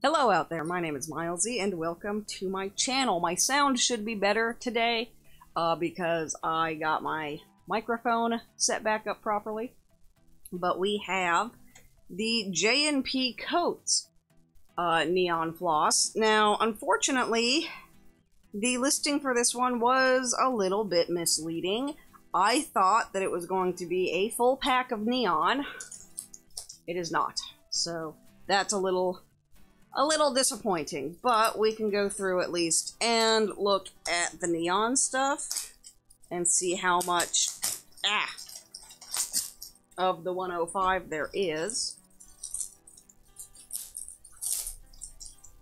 Hello out there, my name is Milesy and welcome to my channel. My sound should be better today uh, because I got my microphone set back up properly. But we have the J&P Coats uh, Neon Floss. Now, unfortunately, the listing for this one was a little bit misleading. I thought that it was going to be a full pack of neon. It is not. So that's a little a little disappointing, but we can go through at least and look at the neon stuff and see how much ah of the 105 there is.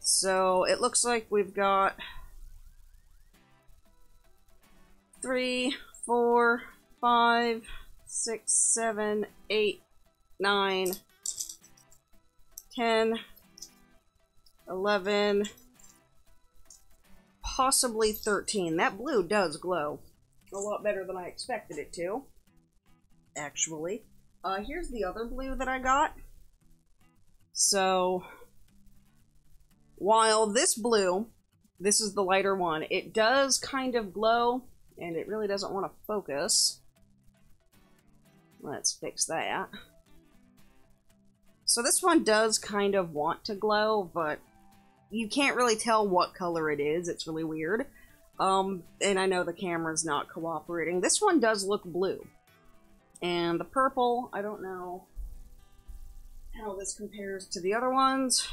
So it looks like we've got three, four, five, six, seven, eight, nine, ten, eleven, possibly 13. That blue does glow a lot better than I expected it to, actually. Uh, here's the other blue that I got. So, while this blue, this is the lighter one, it does kind of glow and it really doesn't want to focus. Let's fix that. So this one does kind of want to glow, but you can't really tell what color it is. It's really weird. Um, and I know the camera's not cooperating. This one does look blue. And the purple, I don't know how this compares to the other ones.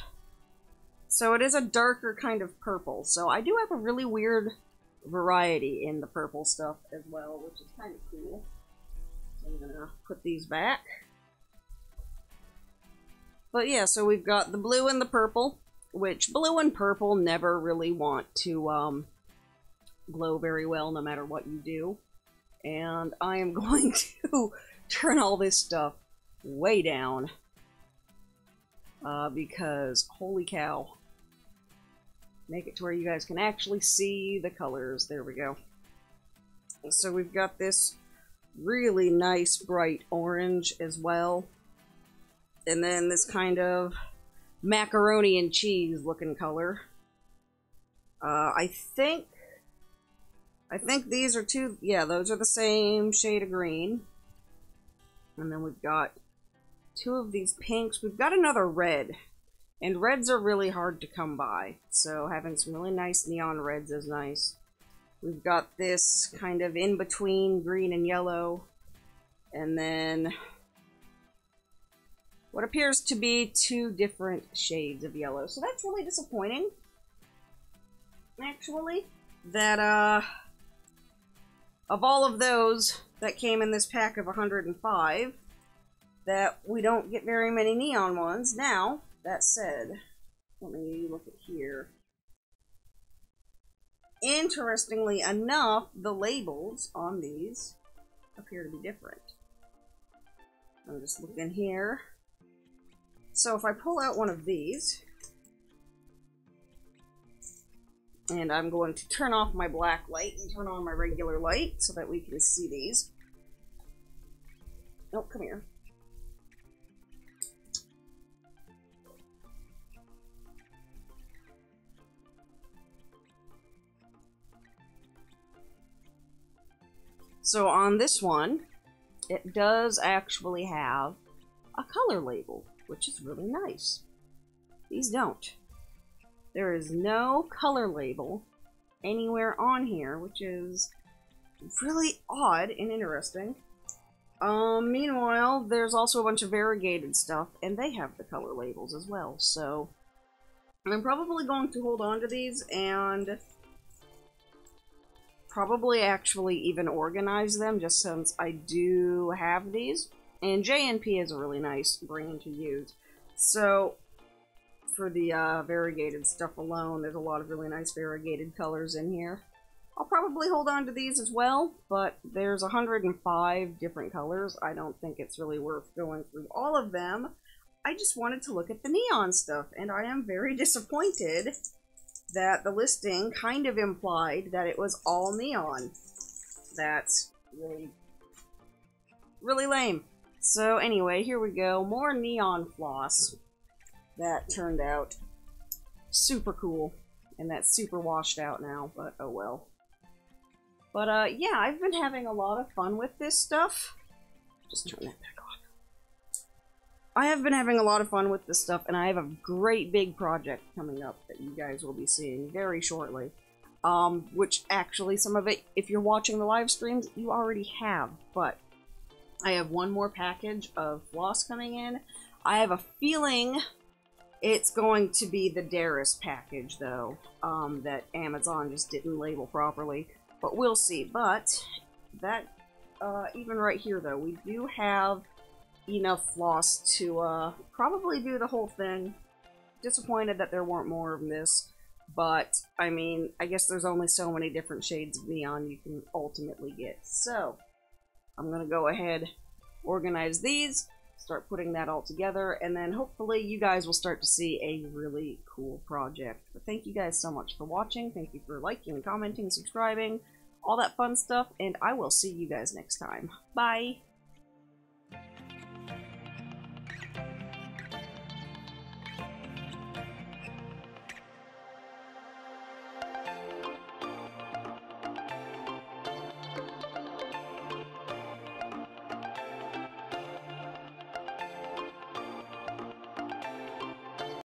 So it is a darker kind of purple. So I do have a really weird variety in the purple stuff as well, which is kind of cool. So I'm gonna put these back. But yeah, so we've got the blue and the purple, which blue and purple never really want to um, glow very well no matter what you do. And I am going to turn all this stuff way down. Uh, because, holy cow, make it to where you guys can actually see the colors. There we go. So we've got this really nice bright orange as well. And then this kind of macaroni and cheese looking color. Uh, I think I think these are two, yeah, those are the same shade of green. And then we've got two of these pinks. We've got another red. And reds are really hard to come by, so having some really nice neon reds is nice. We've got this kind of in-between green and yellow, and then what appears to be two different shades of yellow. So that's really disappointing, actually, that, uh, of all of those that came in this pack of 105, that we don't get very many neon ones. Now, that said, let me look at here. Interestingly enough, the labels on these appear to be different. I'm just looking here. So if I pull out one of these, and I'm going to turn off my black light and turn on my regular light so that we can see these. Oh, come here. So on this one, it does actually have a color label, which is really nice. These don't. There is no color label anywhere on here, which is really odd and interesting. Um, meanwhile, there's also a bunch of variegated stuff, and they have the color labels as well, so I'm probably going to hold on to these and probably actually even organize them just since I do have these. And J&P is a really nice brand to use. So, for the uh, variegated stuff alone, there's a lot of really nice variegated colors in here. I'll probably hold on to these as well, but there's 105 different colors. I don't think it's really worth going through all of them. I just wanted to look at the neon stuff, and I am very disappointed that the listing kind of implied that it was all neon. That's really, really lame. So anyway, here we go. More neon floss that turned out super cool. And that's super washed out now, but oh well. But uh, yeah, I've been having a lot of fun with this stuff. Just turn that back on. I have been having a lot of fun with this stuff, and I have a great big project coming up that you guys will be seeing very shortly. Um, which actually, some of it, if you're watching the live streams, you already have. But I have one more package of floss coming in. I have a feeling it's going to be the Darius package, though, um, that Amazon just didn't label properly. But we'll see. But that, uh, even right here, though, we do have enough floss to uh, probably do the whole thing. Disappointed that there weren't more of this. But, I mean, I guess there's only so many different shades of neon you can ultimately get. So, I'm going to go ahead, organize these, start putting that all together, and then hopefully you guys will start to see a really cool project. But thank you guys so much for watching. Thank you for liking, commenting, subscribing, all that fun stuff, and I will see you guys next time. Bye!